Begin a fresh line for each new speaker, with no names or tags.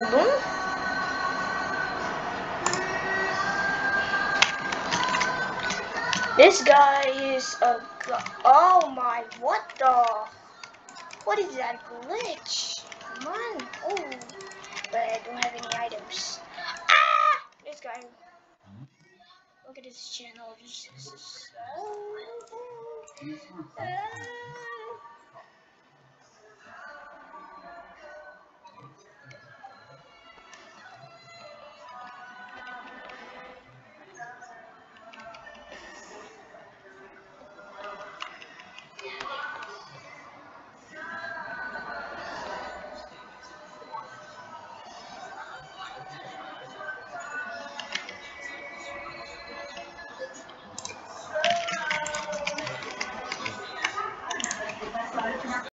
Mm-hmm. This guy is a oh my what the what is that glitch? Come on. Oh but I don't have any items. Ah this guy Look at his channel. Just, just, just, oh. Oh.